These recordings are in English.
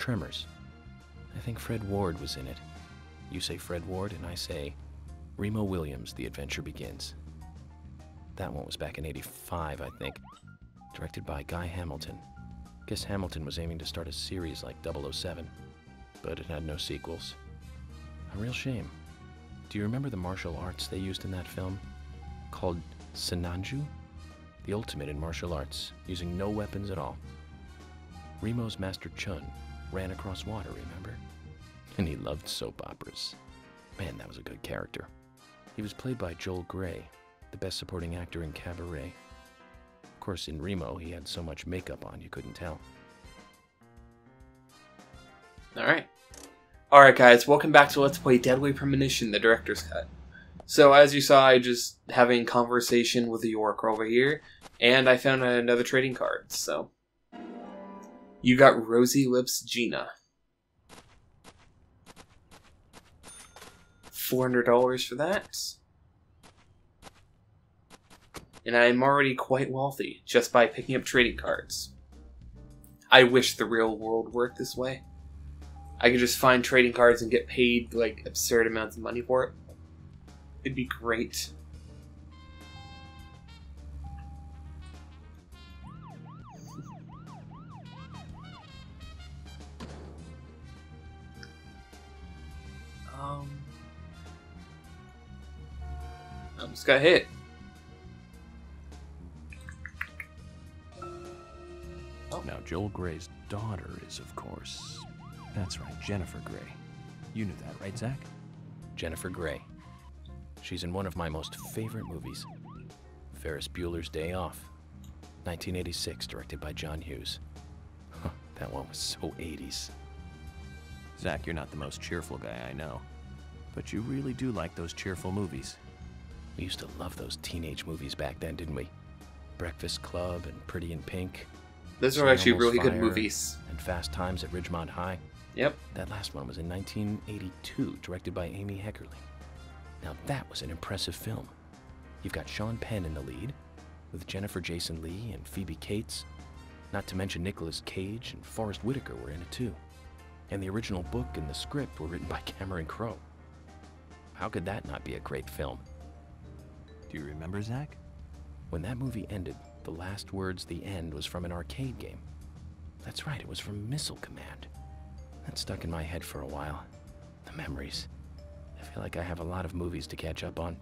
Tremors. I think Fred Ward was in it. You say Fred Ward, and I say Remo Williams, The Adventure Begins. That one was back in 85, I think. Directed by Guy Hamilton. Guess Hamilton was aiming to start a series like 007, but it had no sequels. A real shame. Do you remember the martial arts they used in that film? Called Sinanju? The ultimate in martial arts, using no weapons at all. Remo's Master Chiun ran across water, remember? And he loved soap operas. Man, that was a good character. He was played by Joel Grey, the best supporting actor in Cabaret. Of course, in Remo, he had so much makeup on you couldn't tell. Alright. Alright, guys, welcome back to Let's Play Deadly Premonition, the director's cut. So, as you saw, I just having conversation with the York over here, and I found another trading card, so. You got Rosy Lips Gina. $400 for that. And I'm already quite wealthy just by picking up trading cards. I wish the real world worked this way. I could just find trading cards and get paid like absurd amounts of money for it. It'd be great. Got hit. Oh. Now, Joel Grey's daughter is, of course. That's right, Jennifer Grey. You knew that, right, Zach? Jennifer Grey. She's in one of my most favorite movies Ferris Bueller's Day Off. 1986, directed by John Hughes. Huh, that one was so 80s. Zach, you're not the most cheerful guy I know. But you really do like those cheerful movies. We used to love those teenage movies back then, didn't we? Breakfast Club and Pretty in Pink. Those are actually really good movies. And Fast Times at Ridgemont High. Yep. That last one was in 1982, directed by Amy Heckerling. Now that was an impressive film. You've got Sean Penn in the lead, with Jennifer Jason Lee and Phoebe Cates. Not to mention Nicolas Cage and Forest Whitaker were in it too. And the original book and the script were written by Cameron Crowe. How could that not be a great film? Do you remember, Zach? When that movie ended, the last words, the end, was from an arcade game. That's right, it was from Missile Command. That stuck in my head for a while. The memories. I feel like I have a lot of movies to catch up on.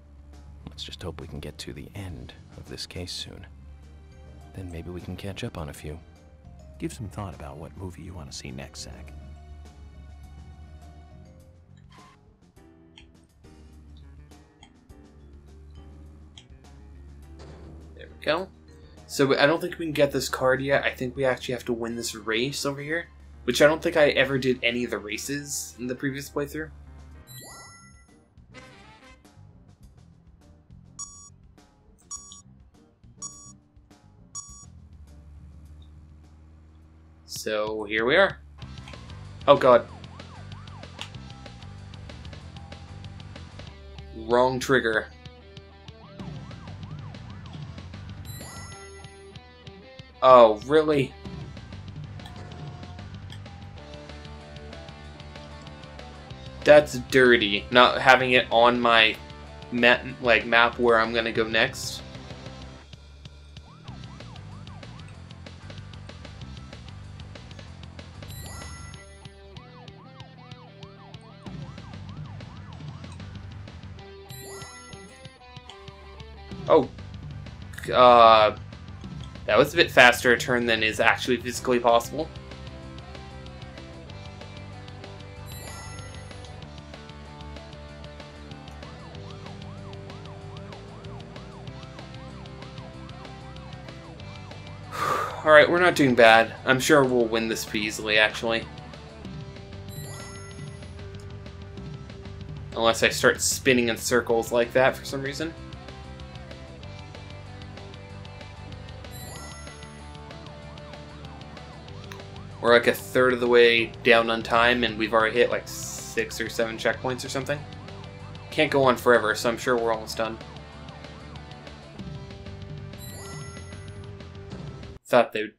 Let's just hope we can get to the end of this case soon. Then maybe we can catch up on a few. Give some thought about what movie you want to see next, Zach. Go. So I don't think we can get this card yet. I think we actually have to win this race over here, which I don't think I ever did any of the races in the previous playthrough. So here we are. Oh god. Wrong trigger. Oh, really? That's dirty. Not having it on my map, like map where I'm gonna go next. Oh, uh, that was a bit faster a turn than is actually physically possible. Alright, we're not doing bad. I'm sure we'll win this pretty easily, actually. Unless I start spinning in circles like that for some reason. We're like a third of the way down on time, and we've already hit like six or seven checkpoints or something. Can't go on forever, so I'm sure we're almost done. Thought they'd.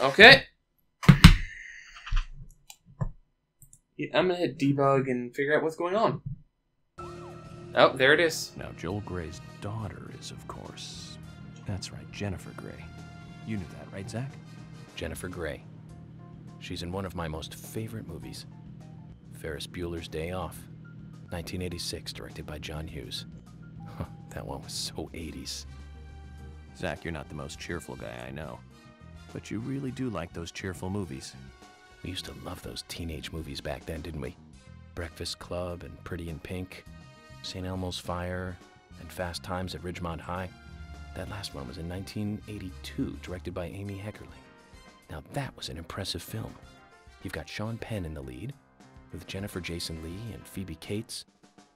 Okay. Yeah, I'm gonna hit debug and figure out what's going on. Oh, there it is. Now, Joel Grey's daughter is, of course. That's right, Jennifer Grey. You knew that, right, Zach? Jennifer Grey. She's in one of my most favorite movies Ferris Bueller's Day Off, 1986, directed by John Hughes. Huh, that one was so 80s. Zach, you're not the most cheerful guy I know. But you really do like those cheerful movies. We used to love those teenage movies back then, didn't we? Breakfast Club and Pretty in Pink, St. Elmo's Fire, and Fast Times at Ridgemont High. That last one was in 1982, directed by Amy Heckerling. Now that was an impressive film. You've got Sean Penn in the lead, with Jennifer Jason Lee and Phoebe Cates,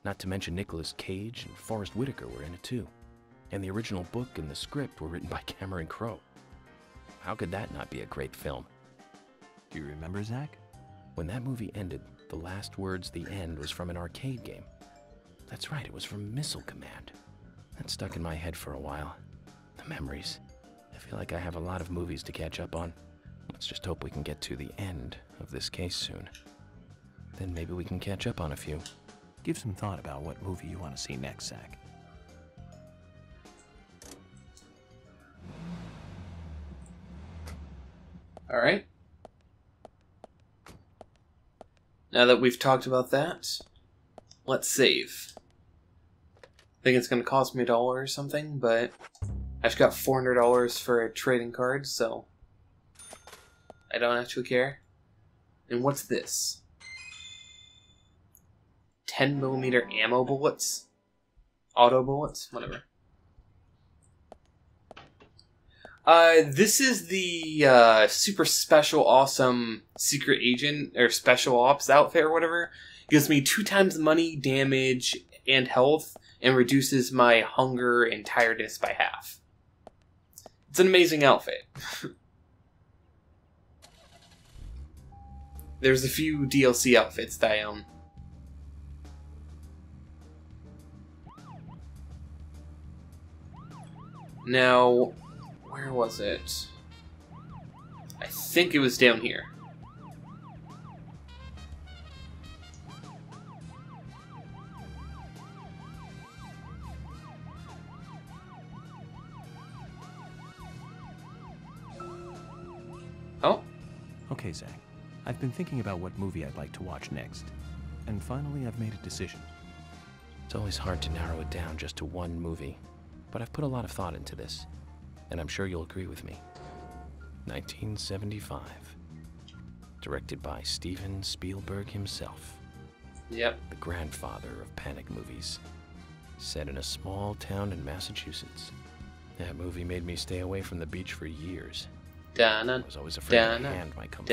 not to mention Nicolas Cage and Forest Whitaker were in it too. And the original book and the script were written by Cameron Crowe. How could that not be a great film? Do you remember, Zach? When that movie ended, the last words, the end, was from an arcade game. That's right, it was from Missile Command. That stuck in my head for a while. The memories. I feel like I have a lot of movies to catch up on. Let's just hope we can get to the end of this case soon. Then maybe we can catch up on a few. Give some thought about what movie you want to see next, Zach. All right. Now that we've talked about that, let's save. I think it's going to cost me a dollar or something, but I've got $400 for a trading card, so I don't actually care. And what's this? 10 millimeter ammo bullets? Auto bullets? Whatever. Uh, this is the uh, super special, awesome secret agent or special ops outfit or whatever. gives me two times money, damage, and health, and reduces my hunger and tiredness by half. It's an amazing outfit. There's a few DLC outfits that I own. Now, where was it? I think it was down here. Oh? Okay, Zach. I've been thinking about what movie I'd like to watch next. And finally, I've made a decision. It's always hard to narrow it down just to one movie, but I've put a lot of thought into this, and I'm sure you'll agree with me. 1975. Directed by Steven Spielberg himself. Yep. The grandfather of panic movies. Set in a small town in Massachusetts. That movie made me stay away from the beach for years. I was always afraid a hand might come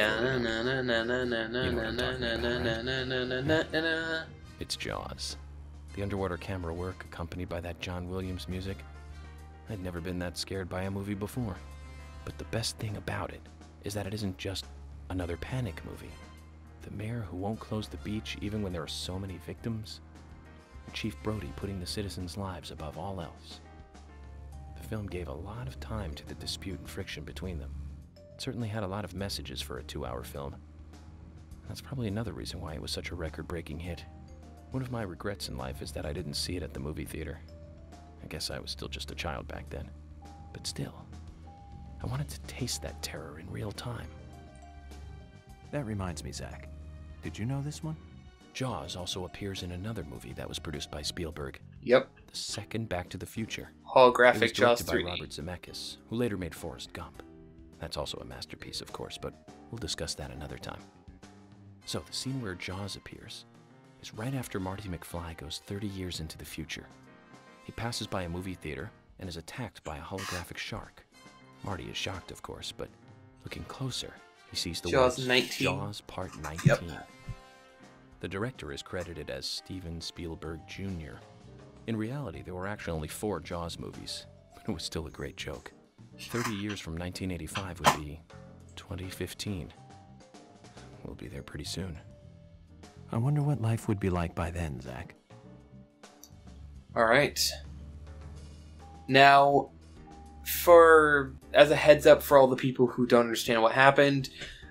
It's Jaws. The underwater camera work accompanied by that John Williams music I'd never been that scared by a movie before. But the best thing about it is that it isn't just another panic movie. The mayor who won't close the beach even when there are so many victims. Chief Brody putting the citizens' lives above all else. The film gave a lot of time to the dispute and friction between them. It certainly had a lot of messages for a two hour film. That's probably another reason why it was such a record breaking hit. One of my regrets in life is that I didn't see it at the movie theater. I guess I was still just a child back then. But still, I wanted to taste that terror in real time. That reminds me, Zach. Did you know this one? Jaws also appears in another movie that was produced by Spielberg, Yep. the second Back to the Future. Holographic It was Holographic Jaws directed by 3D. Robert Zemeckis, who later made Forrest Gump. That's also a masterpiece, of course, but we'll discuss that another time. So, the scene where Jaws appears is right after Marty McFly goes 30 years into the future. He passes by a movie theater and is attacked by a holographic shark. Marty is shocked, of course, but looking closer, he sees the Jaws words 19. Jaws Part 19. Yep. The director is credited as Steven Spielberg Jr. In reality, there were actually only four Jaws movies, but it was still a great joke. 30 years from 1985 would be 2015. We'll be there pretty soon. I wonder what life would be like by then, Zach. All right. Now, for as a heads up for all the people who don't understand what happened,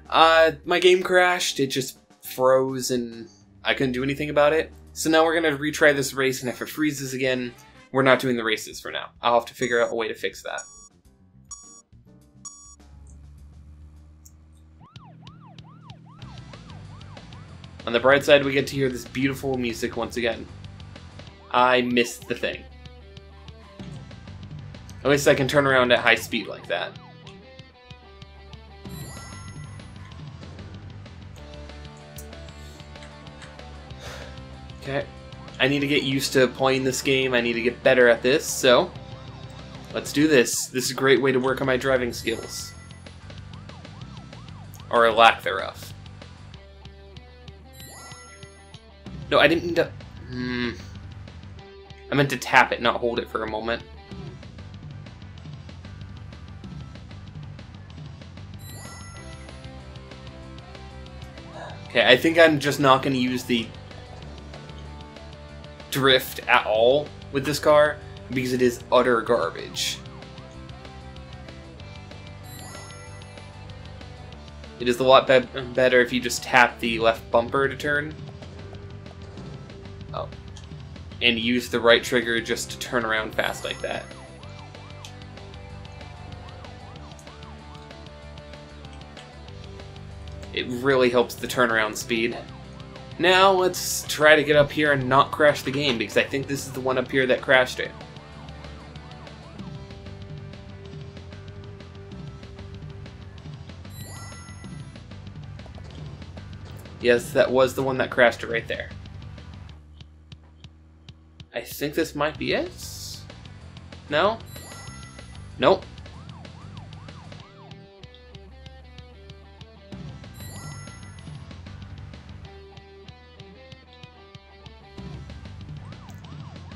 uh, my game crashed. It just froze and I couldn't do anything about it. So now we're gonna retry this race, and if it freezes again, we're not doing the races for now. I'll have to figure out a way to fix that. On the bright side, we get to hear this beautiful music once again. I missed the thing. At least I can turn around at high speed like that. Okay. I need to get used to playing this game. I need to get better at this, so let's do this. This is a great way to work on my driving skills. Or a lack thereof. No, I didn't mean to... Hmm. I meant to tap it, not hold it for a moment. Okay, I think I'm just not going to use the drift at all with this car because it is utter garbage. It is a lot be better if you just tap the left bumper to turn. And use the right trigger just to turn around fast like that. It really helps the turnaround speed. Now let's try to get up here and not crash the game, because I think this is the one up here that crashed it. Yes, that was the one that crashed it right there. I think this might be it? No? Nope.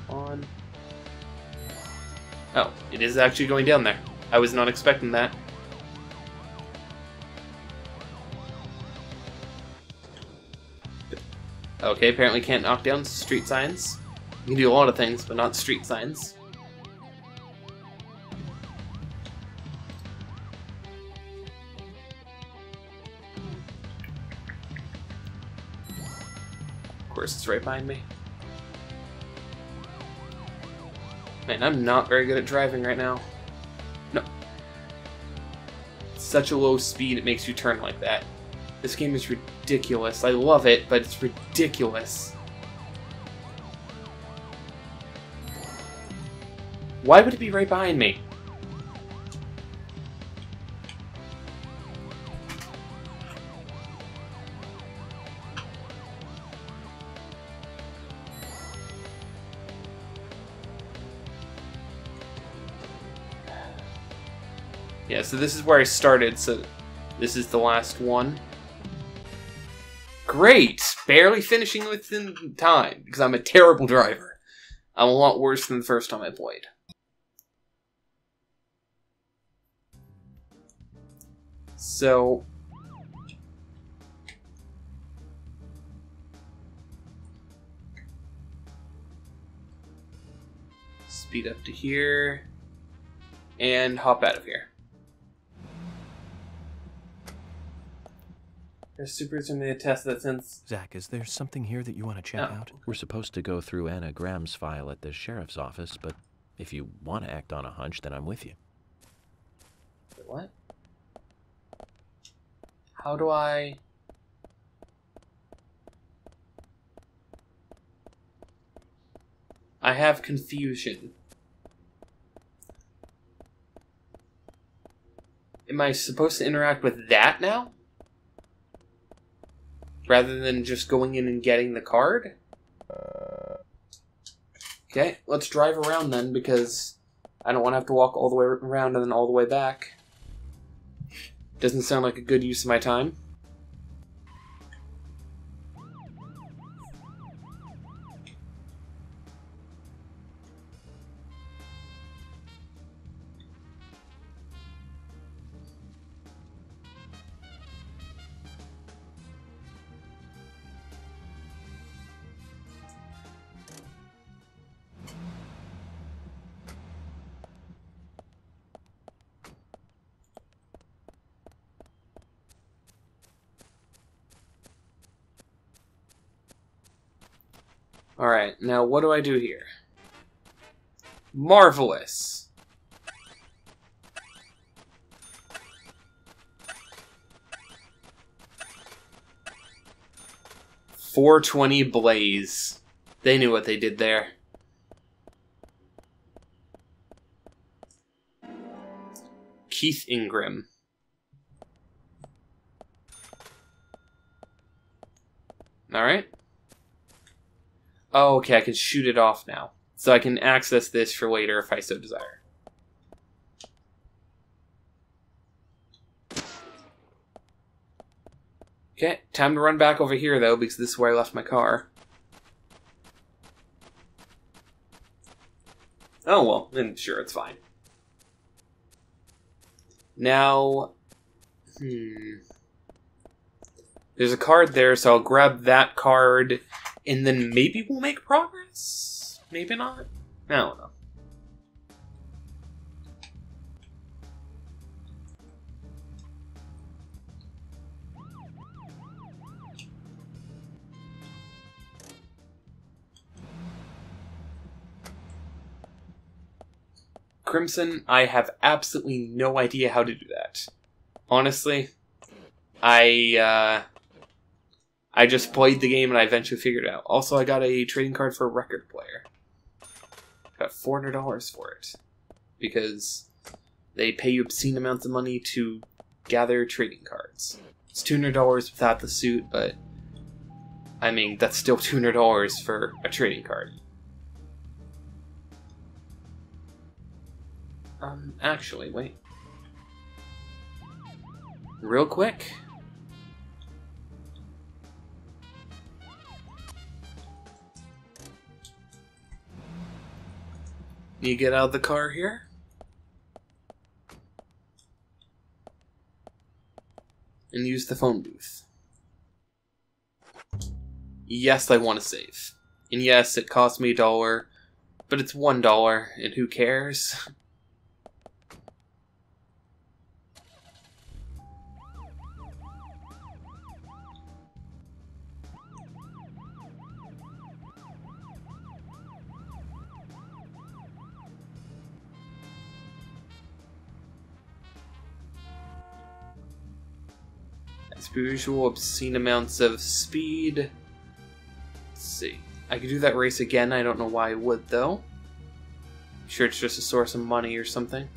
On. Oh, it is actually going down there. I was not expecting that. Okay, apparently can't knock down street signs. You can do a lot of things, but not street signs. Of course, it's right behind me. Man, I'm not very good at driving right now. No. Such a low speed, it makes you turn like that. This game is ridiculous. I love it, but it's ridiculous. Why would it be right behind me? Yeah, so this is where I started, so this is the last one. Great! Barely finishing within time, because I'm a terrible driver. I'm a lot worse than the first time I played. So... Speed up to here, and hop out of here. There's super in the test that since Zach, is there something here that you want to check Oh. out? We're supposed to go through Anna Graham's file at the sheriff's office, but if you want to act on a hunch, then I'm with you. What? How do I? I have confusion. Am I supposed to interact with that now? Rather than just going in and getting the card? Okay, let's drive around then because I don't want to have to walk all the way around and then all the way back. Doesn't sound like a good use of my time. Alright, now what do I do here? Marvelous! Four twenty Blaze. They knew what they did there. Keith Ingram. Alright. Oh, okay, I can shoot it off now. So I can access this for later if I so desire. Okay, time to run back over here though, because this is where I left my car. Oh well, then sure, it's fine. Now, hmm. There's a card there, so I'll grab that card, and then maybe we'll make progress? Maybe not? I don't know. Crimson, I have absolutely no idea how to do that. Honestly, I uh, I just played the game and I eventually figured it out. Also, I got a trading card for a record player. Got four hundred dollars for it because they pay you obscene amounts of money to gather trading cards. It's two hundred dollars without the suit, but I mean that's still two hundred dollars for a trading card. Um, actually, wait. Real quick. You get out of the car here. And use the phone booth. Yes, I want to save. And yes, it cost me a dollar, but it's one dollar, and who cares? usual, obscene amounts of speed. Let's see. I could do that race again. I don't know why I would, though. sure it's just a source of money or something.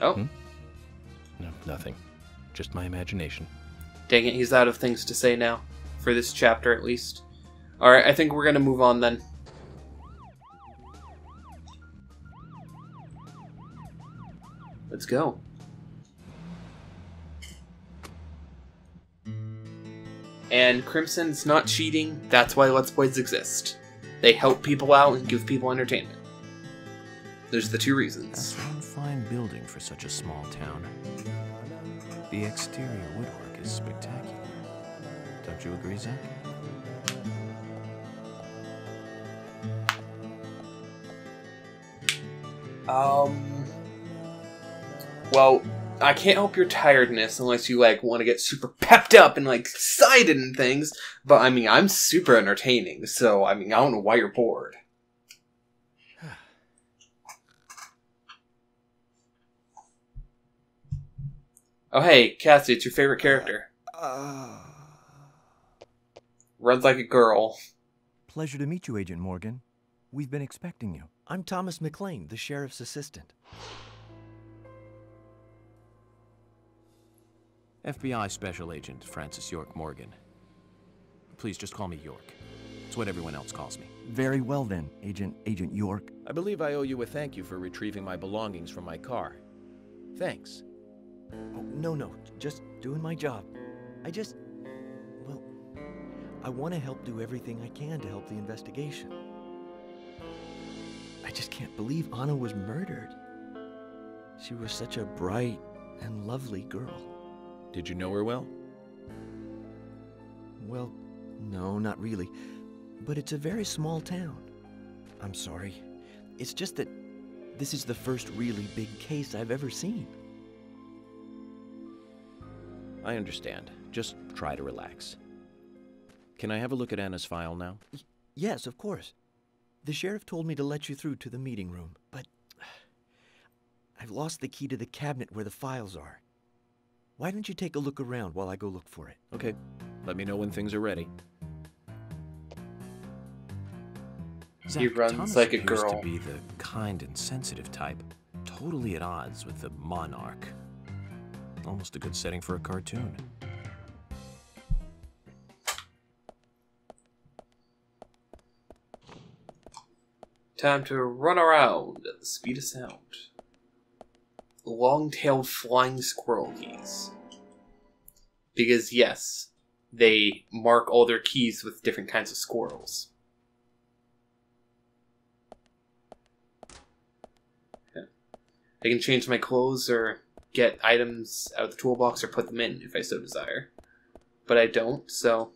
Oh. Hmm? No, nothing. Just my imagination. Dang it, he's out of things to say now. For this chapter, at least. Alright, I think we're gonna move on then. Let's go. And Crimson's not cheating, that's why Let's Plays exist. They help people out and give people entertainment. There's the two reasons. That's one fine building for such a small town. The exterior woodwork is spectacular. Don't you agree, Zach? Um. Well, I can't help your tiredness unless you like want to get super pepped up and like excited and things. But I mean, I'm super entertaining, so I mean, I don't know why you're bored. oh hey, Cassie, it's your favorite character. Uh, Runs like a girl. pleasure to meet you, Agent Morgan. We've been expecting you. I'm Thomas MacLean, the sheriff's assistant. FBI Special Agent Francis York Morgan. Please just call me York. It's what everyone else calls me. Very well then, Agent Agent York. I believe I owe you a thank you for retrieving my belongings from my car. Thanks. Oh, no, no, just doing my job. I just well, I want to help do everything I can to help the investigation. I just can't believe Anna was murdered. She was such a bright and lovely girl. Did you know her well? Well, no, not really. But it's a very small town. I'm sorry. It's just that this is the first really big case I've ever seen. I understand. Just try to relax. Can I have a look at Anna's file now? Yes, of course. The sheriff told me to let you through to the meeting room, but I've lost the key to the cabinet where the files are. Why don't you take a look around while I go look for it? Okay. Let me know when things are ready. He runs Thomas like a appears girl. to be the kind and sensitive type, totally at odds with the monarch. Almost a good setting for a cartoon. Time to run around at the speed of sound. Long tailed flying squirrel keys. Because, yes, they mark all their keys with different kinds of squirrels. I can change my clothes or get items out of the toolbox or put them in if I so desire. But I don't, so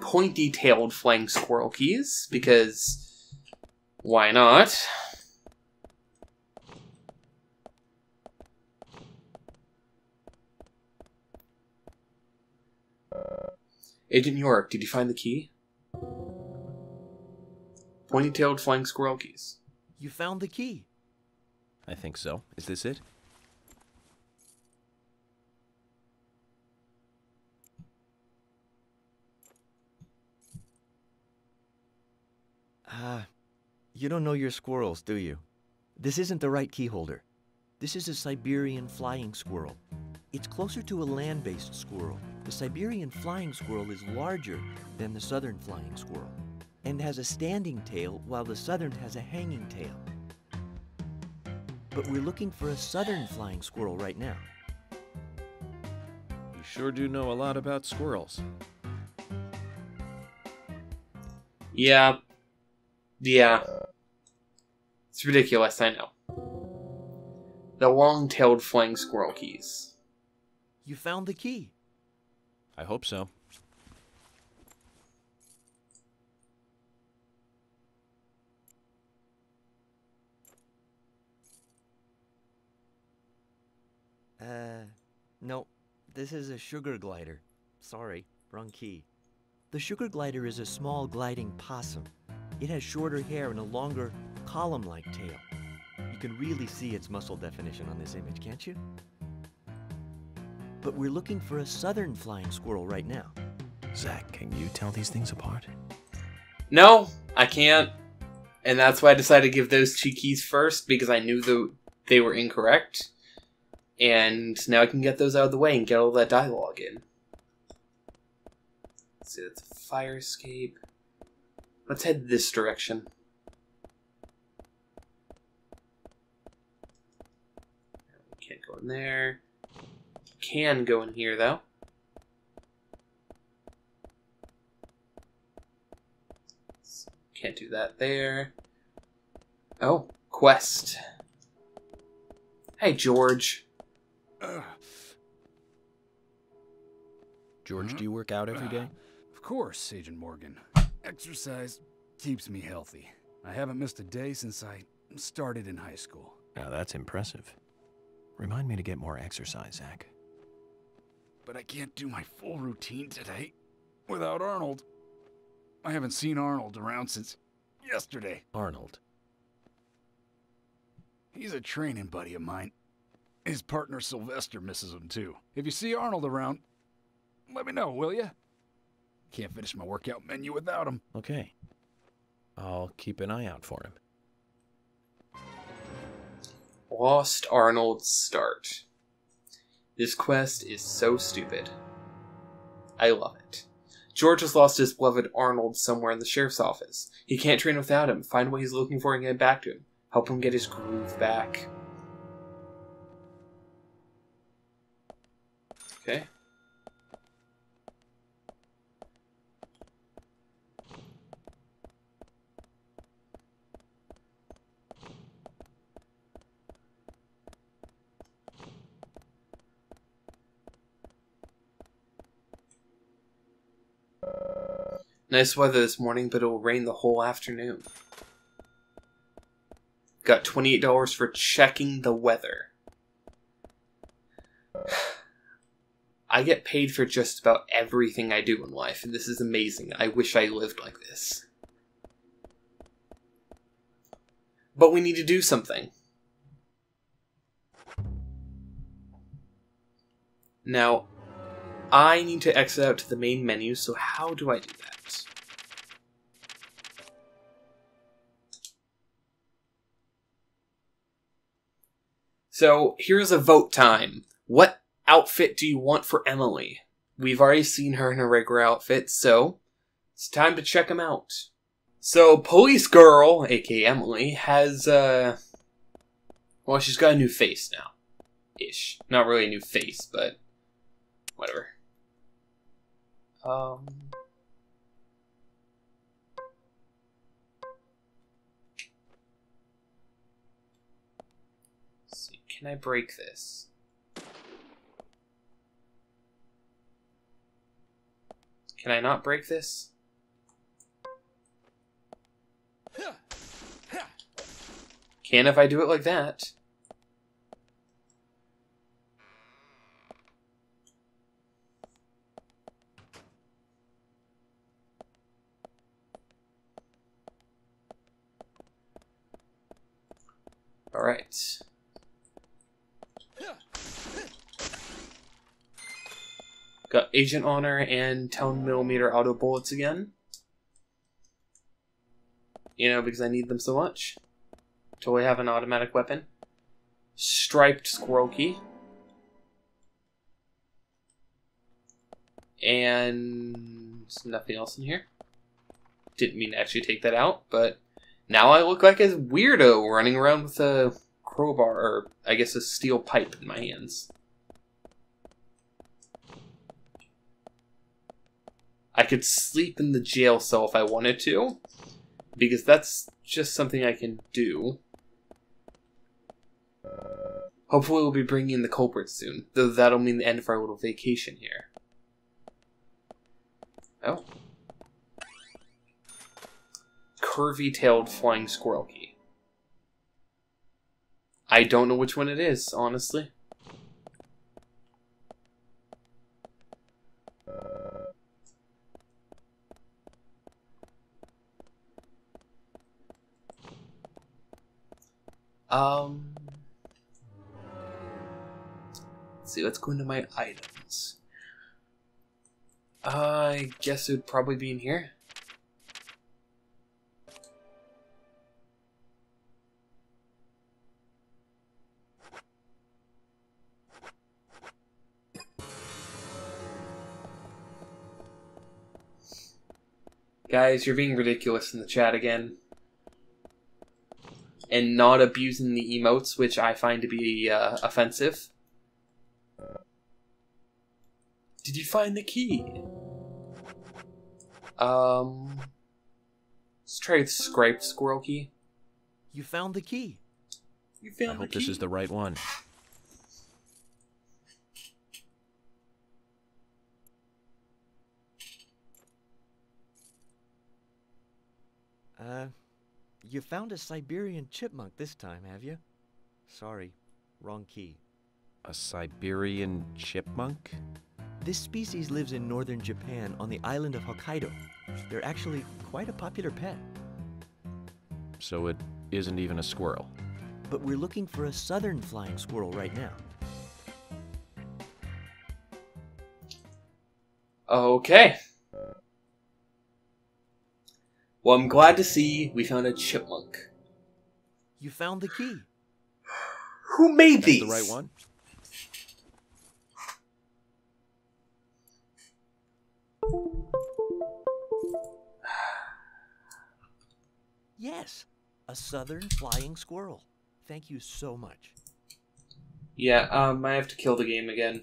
pointy tailed flying squirrel keys because why not? Agent York, did you find the key? Pointy tailed flying squirrel keys. You found the key. I think so. Is this it? Ah, you don't know your squirrels, do you? This isn't the right key holder. This is a Siberian flying squirrel. It's closer to a land based squirrel. The Siberian flying squirrel is larger than the southern flying squirrel and has a standing tail while the southern has a hanging tail. But we're looking for a southern flying squirrel right now. You sure do know a lot about squirrels. Yeah. Yeah. It's ridiculous, I know. The long tailed flying squirrel keys. You found the key. I hope so. Uh, no. This is a sugar glider. Sorry, wrong key. The sugar glider is a small gliding possum. It has shorter hair and a longer, column like tail. You can really see its muscle definition on this image, can't you? But we're looking for a southern flying squirrel right now. Zach, can you tell these things apart? No, I can't. And that's why I decided to give those two keys first because I knew the, they were incorrect. And now I can get those out of the way and get all that dialogue in. Let's see, that's a fire escape. Let's head this direction. We can't go in there. Can go in here though. Can't do that there. Oh, quest. Hey, George. George, do you work out every day? Of course, Agent Morgan. Exercise keeps me healthy. I haven't missed a day since I started in high school. Now that's impressive. Remind me to get more exercise, Zach. But I can't do my full routine today without Arnold. I haven't seen Arnold around since yesterday. Arnold. He's a training buddy of mine. His partner Sylvester misses him too. If you see Arnold around, let me know, will you? Can't finish my workout menu without him. Okay. I'll keep an eye out for him. Lost Arnold start. This quest is so stupid. I love it. George has lost his beloved Arnold somewhere in the sheriff's office. He can't train without him. Find what he's looking for and get back to him. Help him get his groove back. Okay. Nice weather this morning, but it will rain the whole afternoon. Got $28 for checking the weather. I get paid for just about everything I do in life, and this is amazing. I wish I lived like this. But we need to do something. Now, I need to exit out to the main menu, so how do I do that? So, here's a vote time. What outfit do you want for Emily? We've already seen her in her regular outfit, so it's time to check them out. So, Police Girl, aka Emily, has, uh. Well, she's got a new face now. Ish. Not really a new face, but. Whatever. Um. Can I break this? Can I not break this? Can if I do it like that. Alright. Got Agent Honor and 10 millimeter auto bullets again. You know, because I need them so much. Totally have an automatic weapon. Striped squirrel key. And nothing else in here. Didn't mean to actually take that out, but now I look like a weirdo running around with a crowbar, or I guess a steel pipe in my hands. I could sleep in the jail cell if I wanted to, because that's just something I can do. Hopefully, we'll be bringing in the culprits soon, though that'll mean the end of our little vacation here. Oh. Curvy tailed flying squirrel key. I don't know which one it is, honestly. Um, let's see, let's go into my items. I guess it would probably be in here. Guys, you're being ridiculous in the chat again. And not abusing the emotes, which I find to be uh, offensive. Did you find the key? Um. Let's try the scraped squirrel key. You found the key. You I found the hope key. this is the right one. Uh, you found a Siberian chipmunk this time, have you? Sorry, wrong key. A Siberian chipmunk? This species lives in northern Japan on the island of Hokkaido. They're actually quite a popular pet, So it isn't even a squirrel. but we're looking for a southern flying squirrel right now. Okay. Well, I'm glad to see we found a chipmunk. You found the key. Who made That's these? the right one? Yes, a southern flying squirrel. Thank you so much. Yeah, um, I have to kill the game again.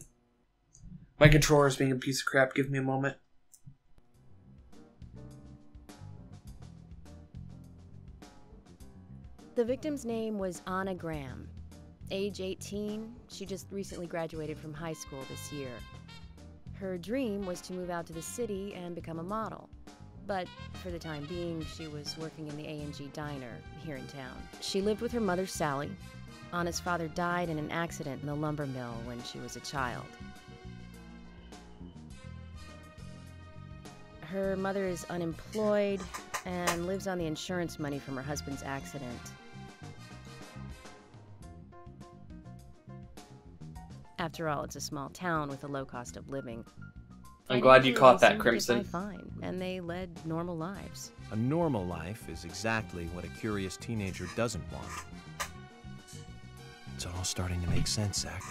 My controller's being a piece of crap. Give me a moment. The victim's name was Anna Graham. Age 18, she just recently graduated from high school this year. Her dream was to move out to the city and become a model. But for the time being, she was working in the A&G diner here in town. She lived with her mother, Sally. Anna's father died in an accident in the lumber mill when she was a child. Her mother is unemployed and lives on the insurance money from her husband's accident. After all, it's a small town with a low cost of living. I'm glad you caught that, seemed to get Crimson. Fine, and they led normal lives. A normal life is exactly what a curious teenager doesn't want. It's all starting to make sense, Zach.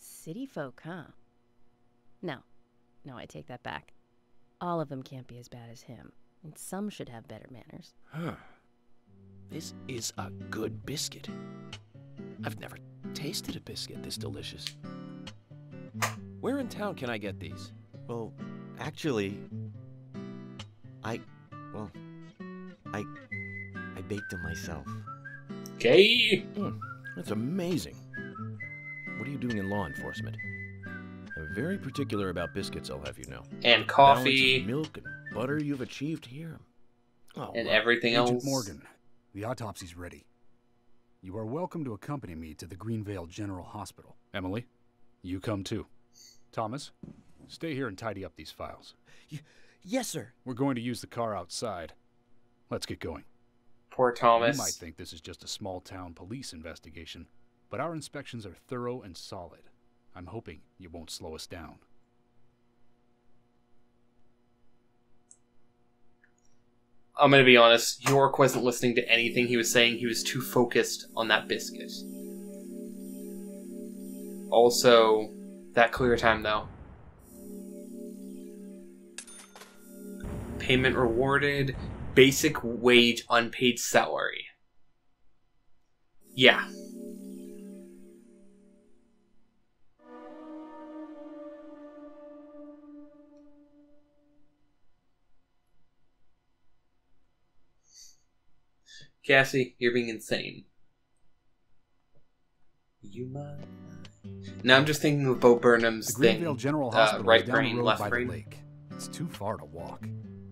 City folk, huh? No. No, I take that back. All of them can't be as bad as him, and some should have better manners. Huh. This is a good biscuit. I've never tasted a biscuit this delicious. Where in town can I get these? Well, actually, I, well, I, I baked them myself. Okay. Mm, that's amazing. What are you doing in law enforcement? I'm very particular about biscuits, I'll have you know. And coffee milk and butter you've achieved here. Oh, and wow. everything Agent else. Morgan, the autopsy's ready. You are welcome to accompany me to the Greenvale General Hospital. Emily, you come too. Thomas, stay here and tidy up these files. Yes, sir. We're going to use the car outside. Let's get going. Poor Thomas. You might think this is just a small town police investigation, but our inspections are thorough and solid. I'm hoping you won't slow us down. I'm gonna be honest. York wasn't listening to anything he was saying. He was too focused on that biscuit. Also, that clear time though. Payment rewarded. Basic wage, unpaid salary. Yeah. Cassie, you're being insane. You mind? Now I'm just thinking of Bo Burnham's The thing. Greenvale General uh, Hospital right brain, left brain. lake. It's too far to walk.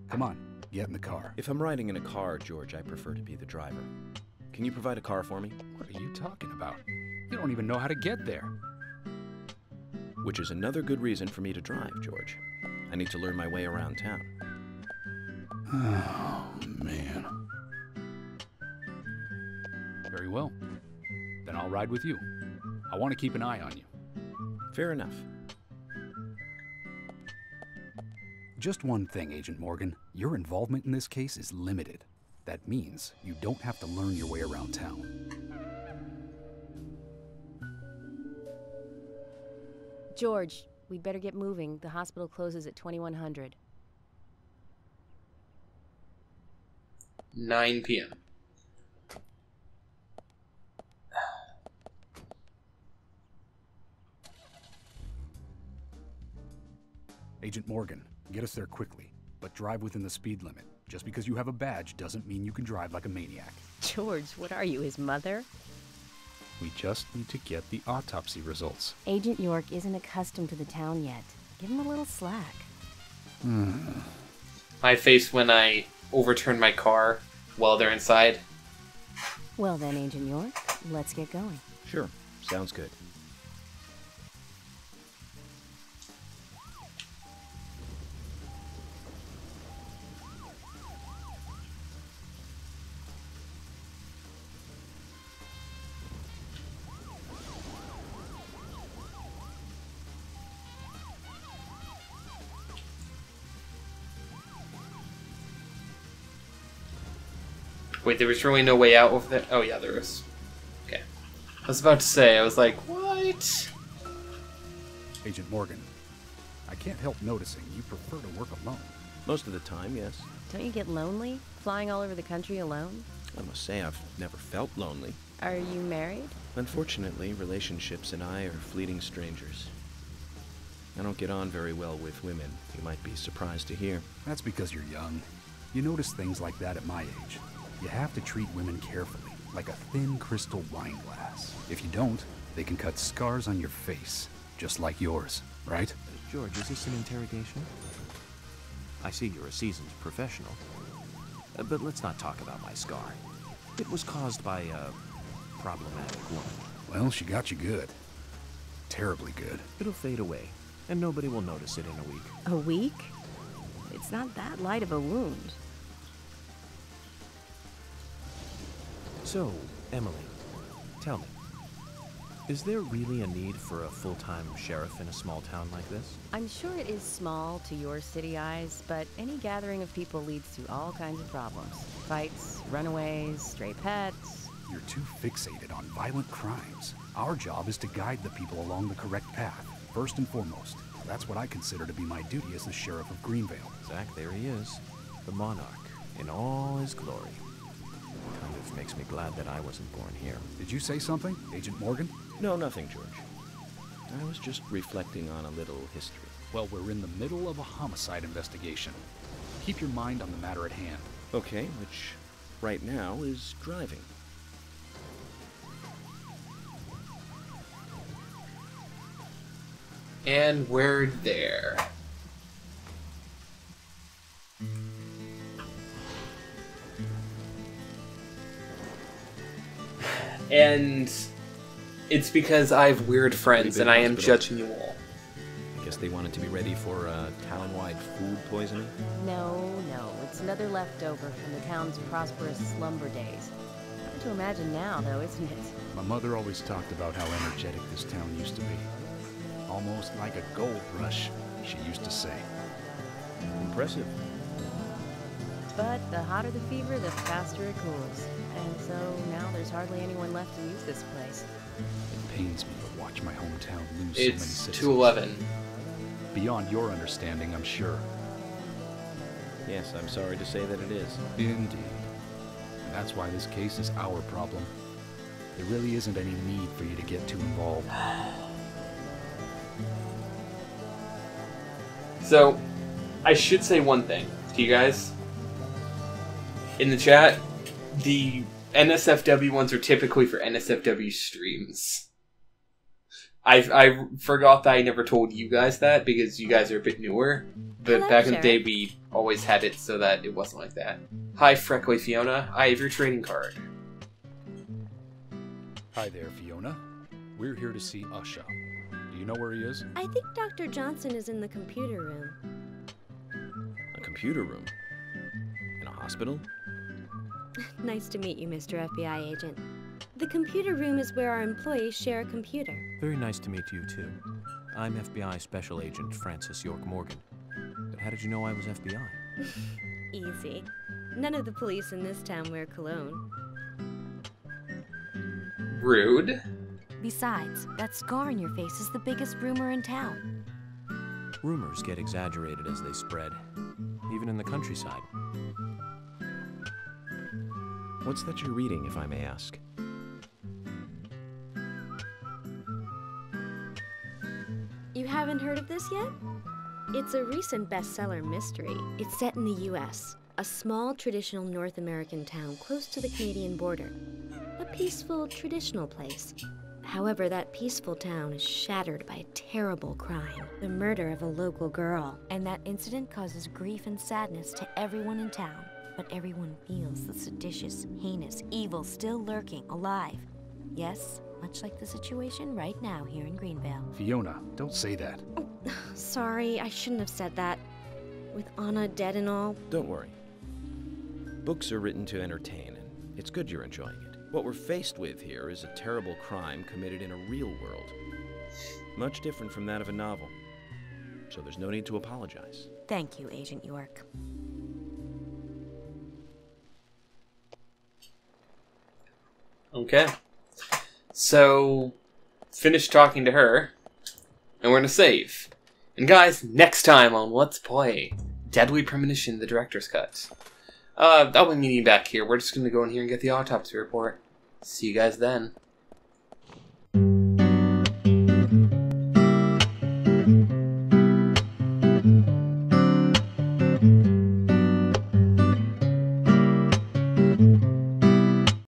Come on, get in the car. If I'm riding in a car, George, I prefer to be the driver. Can you provide a car for me? What are you talking about? You don't even know how to get there. Which is another good reason for me to drive, George. I need to learn my way around town. Oh, man. Very well. Then I'll ride with you. I want to keep an eye on you. Fair enough. Just one thing, Agent Morgan. Your involvement in this case is limited. That means you don't have to learn your way around town. George, we'd better get moving. The hospital closes at 2100. 9 p.m. Agent Morgan, get us there quickly, but drive within the speed limit. Just because you have a badge doesn't mean you can drive like a maniac. George, what are you, his mother? We just need to get the autopsy results. Agent York isn't accustomed to the town yet. Give him a little slack. Hmm. My face when I overturned my car while they're inside. Well then, Agent York, let's get going. Sure. Sounds good. Wait, there was really no way out over there? Oh, yeah, there is. Okay. I was about to say, I was like, what? Agent Morgan, I can't help noticing you prefer to work alone. Most of the time, yes. Don't you get lonely flying all over the country alone? I must say, I've never felt lonely. Are you married? Unfortunately, relationships and I are fleeting strangers. I don't get on very well with women, you might be surprised to hear. That's because you're young. You notice things like that at my age. You have to treat women carefully, like a thin crystal wine glass. If you don't, they can cut scars on your face, just like yours, right? George, is this an interrogation? I see you're a seasoned professional. Uh, But let's not talk about my scar. It was caused by a problematic woman. Well, she got you good. Terribly good. It'll fade away, and nobody will notice it in a week. A week? It's not that light of a wound. So, Emily, tell me, is there really a need for a full-time sheriff in a small town like this? I'm sure it is small to your city eyes, but any gathering of people leads to all kinds of problems. Fights, runaways, stray pets. You're too fixated on violent crimes. Our job is to guide the people along the correct path, first and foremost. That's what I consider to be my duty as the sheriff of Greenvale. Zach, there he is. The monarch, in all his glory. Kind of makes me glad that I wasn't born here. Did you say something, Agent Morgan? No, nothing, George. I was just reflecting on a little history. Well, we're in the middle of a homicide investigation. Keep your mind on the matter at hand. Okay, which right now is driving. And we're there. And it's because I have weird friends and I am hospital. judging you all. I guess they wanted to be ready for uh, town-wide food poisoning. No, no, it's another leftover from the town's prosperous slumber days. Hard to imagine now, though, isn't it? My mother always talked about how energetic this town used to be. Almost like a gold rush, she used to say. Impressive. But the hotter the fever, the faster it cools. And so now there's hardly anyone left to use this place. It pains me to watch my hometown lose so many It's citizens. 211. Beyond your understanding, I'm sure. Yes, I'm sorry to say that it is. Indeed. And that's why this case is our problem. There really isn't any need for you to get too involved. So, I should say one thing to you guys. In the chat, the NSFW ones are typically for NSFW streams. I I forgot that I never told you guys that because you guys are a bit newer. But Hello, back in the day, we always had it so that it wasn't like that. Hi, Freckly Fiona. I have your trading card. Hi there, Fiona. We're here to see Usha. Do you know where he is? I think Dr. Johnson is in the computer room. A computer room. In a hospital? Nice to meet you, Mr. FBI agent. The computer room is where our employees share a computer. Very nice to meet you, too. I'm FBI Special Agent Francis York Morgan. But how did you know I was FBI? Easy. None of the police in this town wear cologne. Rude. Besides, that scar on your face is the biggest rumor in town. Rumors get exaggerated as they spread, even in the countryside. What's that you're reading, if I may ask? You haven't heard of this yet? It's a recent bestseller mystery. It's set in the US, a small traditional North American town close to the Canadian border. A peaceful, traditional place. However, that peaceful town is shattered by a terrible crime the murder of a local girl. And that incident causes grief and sadness to everyone in town. But everyone feels the seditious, heinous evil still lurking, alive. Yes, much like the situation right now here in Greenvale. Fiona, don't say that. Oh, Sorry, I shouldn't have said that. With Anna dead and all, Don't worry. Books are written to entertain, and it's good you're enjoying it. What we're faced with here is a terrible crime committed in a real world. Much different from that of a novel. So there's no need to apologize. Thank you, Agent York. Okay. So, finish talking to her, and we're gonna save. And guys, next time on Let's Play Deadly Premonition, the Director's Cut. Uh, I'll be meeting back here. We're just gonna go in here and get the autopsy report. See you guys then.